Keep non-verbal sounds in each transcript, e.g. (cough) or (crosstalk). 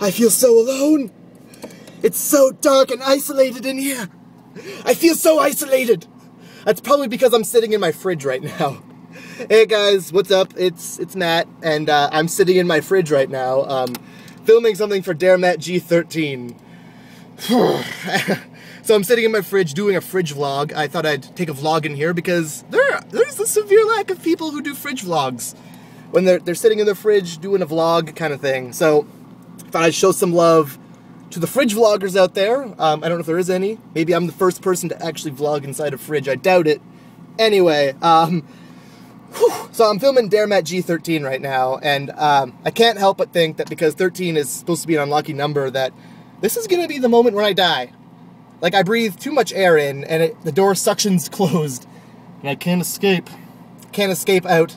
I feel so alone. It's so dark and isolated in here. I feel so isolated. That's probably because I'm sitting in my fridge right now. (laughs) Hey guys, what's up? It's it's Matt, and uh, I'm sitting in my fridge right now, um, filming something for Dare Matt G13. (sighs) so I'm sitting in my fridge doing a fridge vlog. I thought I'd take a vlog in here because there there's a severe lack of people who do fridge vlogs when they're they're sitting in the fridge doing a vlog kind of thing. So thought I'd show some love to the fridge vloggers out there. Um, I don't know if there is any. Maybe I'm the first person to actually vlog inside a fridge. I doubt it. Anyway, um, whew, so I'm filming Dare Matt G13 right now, and um, I can't help but think that because 13 is supposed to be an unlucky number, that this is gonna be the moment when I die. Like I breathe too much air in, and it, the door suctions (laughs) closed, and I can't escape. Can't escape out,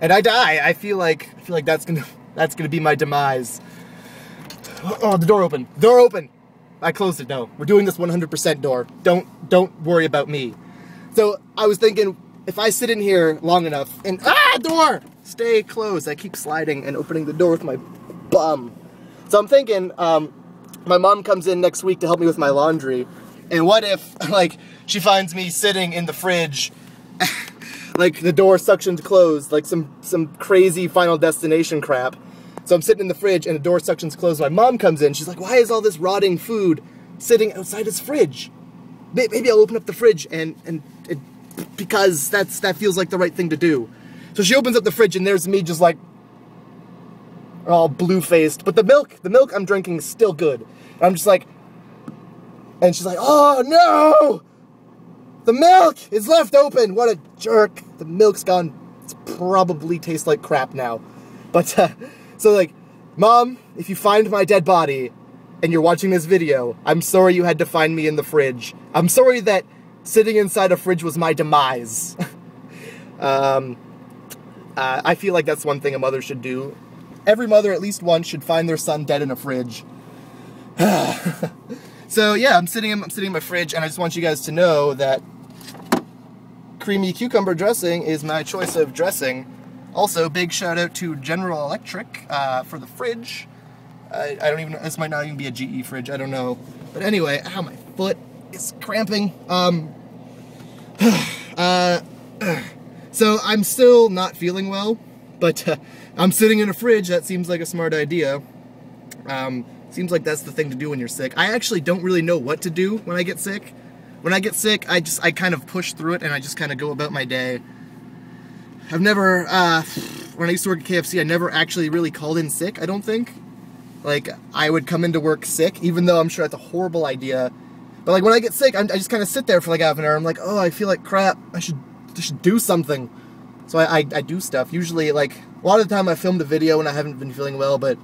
and I die. I feel like I feel like that's gonna (laughs) that's gonna be my demise. Oh, the door open. Door open. I closed it. No, we're doing this 100% door. Don't don't worry about me. So I was thinking, if I sit in here long enough and ah door, stay closed. I keep sliding and opening the door with my bum. So I'm thinking, um, my mom comes in next week to help me with my laundry, and what if (laughs) like she finds me sitting in the fridge, (laughs) like the door suctioned closed, like some some crazy Final Destination crap so I'm sitting in the fridge and the door suction's closed. My mom comes in. She's like, why is all this rotting food sitting outside his fridge? Maybe I'll open up the fridge and, and, because that's that feels like the right thing to do. So she opens up the fridge and there's me just like all blue faced. But the milk, the milk I'm drinking is still good. I'm just like, and she's like, oh no! The milk is left open. What a jerk. The milk's gone. It's probably tastes like crap now. But uh, so like, mom, if you find my dead body and you're watching this video, I'm sorry you had to find me in the fridge. I'm sorry that sitting inside a fridge was my demise. (laughs) um, uh, I feel like that's one thing a mother should do. Every mother, at least once, should find their son dead in a fridge. (sighs) so yeah, I'm sitting, in, I'm sitting in my fridge, and I just want you guys to know that creamy cucumber dressing is my choice of dressing. Also, big shout out to General Electric uh, for the fridge. I, I, don't even know, this might not even be a GE fridge, I don't know. But anyway, ow, my foot is cramping. Um, (sighs) uh, (clears throat) so I'm still not feeling well, but uh, I'm sitting in a fridge, that seems like a smart idea. Um, seems like that's the thing to do when you're sick. I actually don't really know what to do when I get sick. When I get sick, I just, I kind of push through it and I just kind of go about my day. I've never, uh, when I used to work at KFC, I never actually really called in sick, I don't think. Like, I would come into work sick, even though I'm sure that's a horrible idea. But like, when I get sick, I'm, i just kind of sit there for like half an hour. I'm like, oh, I feel like crap. I should, I should do something. So I, I, I do stuff. Usually, like, a lot of the time I filmed a video and I haven't been feeling well, but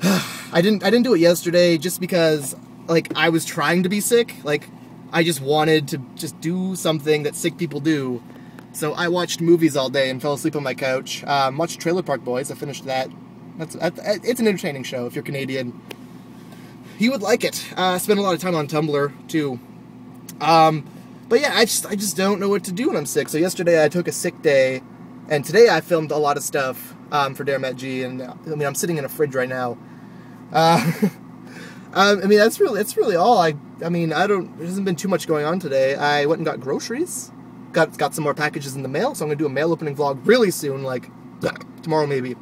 (sighs) I didn't, I didn't do it yesterday just because, like, I was trying to be sick. Like, I just wanted to just do something that sick people do so I watched movies all day and fell asleep on my couch. Um, watched Trailer Park Boys. I finished that. That's, it's an entertaining show if you're Canadian. You would like it. Uh, I spend a lot of time on Tumblr too. Um, but yeah, I just I just don't know what to do when I'm sick. So yesterday I took a sick day, and today I filmed a lot of stuff um, for Dare Matt G. And I mean I'm sitting in a fridge right now. Uh, (laughs) um, I mean that's really that's really all. I I mean I don't. There hasn't been too much going on today. I went and got groceries got got some more packages in the mail, so I'm gonna do a mail opening vlog really soon, like tomorrow maybe.